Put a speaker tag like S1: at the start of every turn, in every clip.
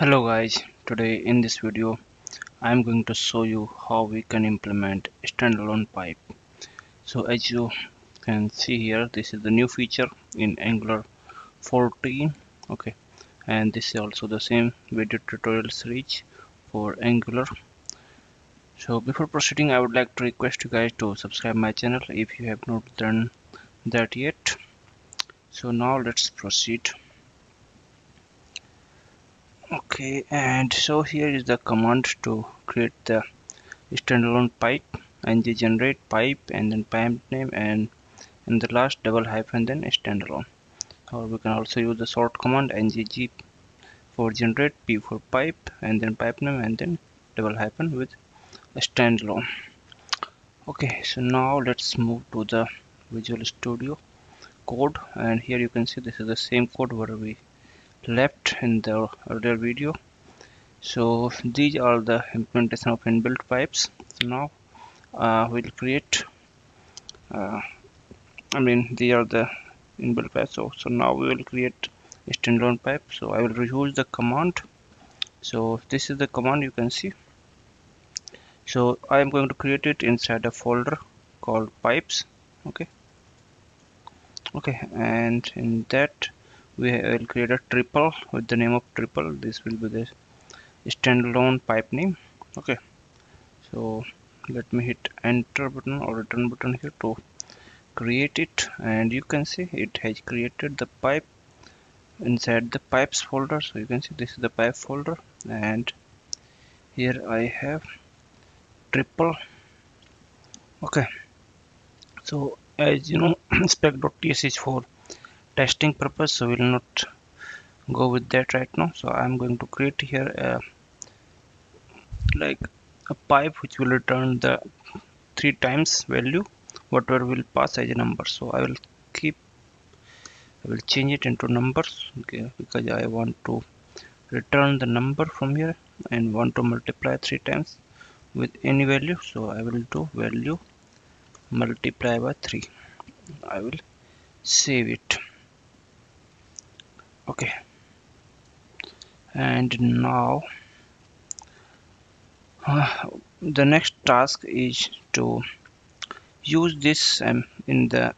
S1: hello guys. Today in this video I'm going to show you how we can implement standalone pipe. So as you can see here this is the new feature in Angular 14 okay? And this is also the same video tutorial series for Angular. So before proceeding I would like to request you guys to subscribe my channel if you have not done that yet. So now let's proceed okay and so here is the command to create the standalone pipe ng generate pipe and then pipe name and in the last double hyphen then standalone. Or we can also use the sort command ngg for generate p for pipe and then pipe name and then double hyphen with standalone. Okay so now let's move to the visual studio code and here you can see this is the same code where we left in the earlier video. So these are the implementation of inbuilt pipes. So now uh, we'll create uh, I mean these are the inbuilt pipes. So, so now we will create a standalone pipe. So I will reuse the command. So this is the command you can see. So I am going to create it inside a folder called pipes. Okay. Okay and in that we will create a triple with the name of triple. This will be the standalone pipe name. Okay. So let me hit enter button or return button here to create it. And you can see it has created the pipe inside the pipes folder. So you can see this is the pipe folder. And here I have triple. Okay. So as you know spec.ts is for testing purpose so we'll not go with that right now. So I'm going to create here a, like a pipe which will return the three times value. Whatever will pass as a number. So I will keep I will change it into numbers okay because I want to return the number from here and want to multiply three times with any value. So I will do value multiply by 3 I will save it okay. And now uh, the next task is to use this um, in the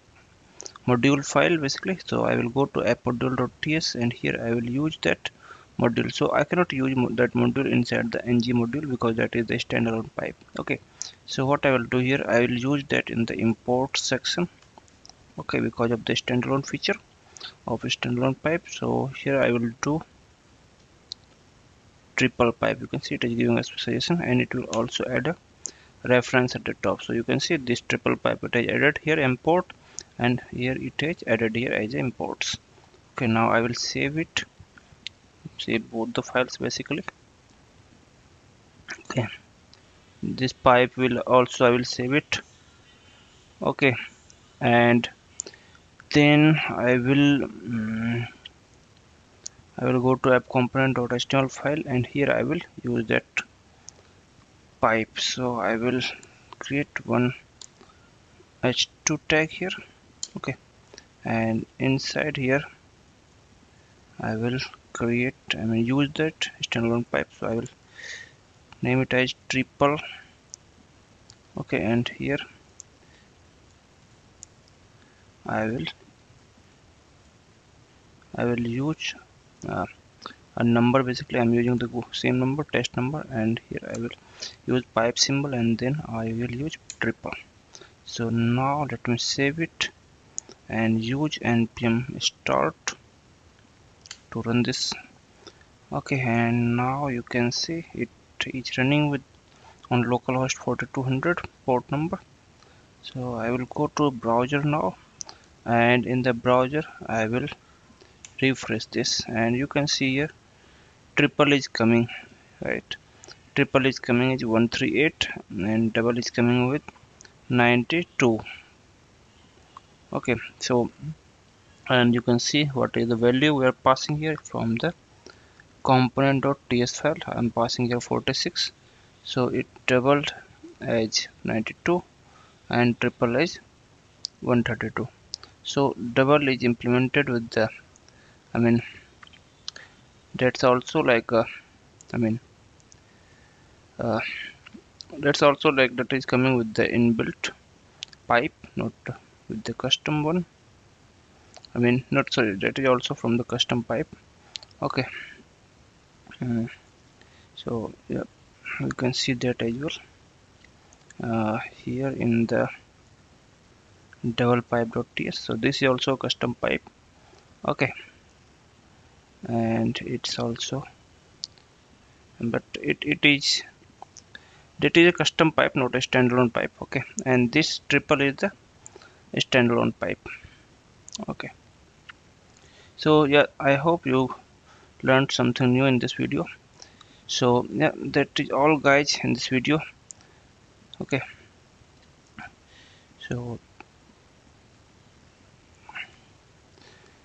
S1: module file basically. So I will go to app.module.ts and here I will use that module. So I cannot use that module inside the ng module because that is the standalone pipe. Okay. So what I will do here I will use that in the import section. Okay because of the standalone feature of standalone pipe. So here I will do triple pipe. You can see it is giving a specification and it will also add a reference at the top. So you can see this triple pipe it is added here import and here it is added here as imports. Okay now I will save it. Save both the files basically. Okay. This pipe will also I will save it. Okay. And then I will um, I will go to app component.html file and here I will use that pipe. So I will create one h2 tag here. Okay. And inside here I will create I mean use that standalone pipe. So I will name it as triple. Okay. And here I will I will use uh, a number basically I'm using the same number test number and here I will use pipe symbol and then I will use triple so now let me save it and use npm start to run this. Okay and now you can see it is running with on localhost 4200 port number. So I will go to browser now and in the browser I will refresh this. And you can see here triple is coming right? Triple is coming is 138 and double is coming with 92 okay so and you can see what is the value we are passing here from the component.ts file. I'm passing here 46 so it doubled as 92 and triple is 132 so double is implemented with the I mean that's also like a I mean uh, that's also like that is coming with the inbuilt pipe not with the custom one. I mean not sorry that is also from the custom pipe. Okay. Uh, so yeah you can see that as well. Uh, here in the double pipe.ts so this is also a custom pipe. Okay. And it's also but it, it is that is a custom pipe not a standalone pipe. Okay. And this triple is the standalone pipe. Okay. So yeah i hope you learned something new in this video. So yeah that is all guys in this video. Okay. So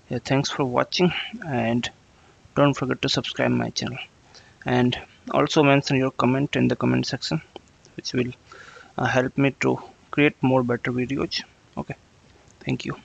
S1: yeah thanks for watching and don't forget to subscribe my channel. And also mention your comment in the comment section which will uh, help me to create more better videos. Okay thank you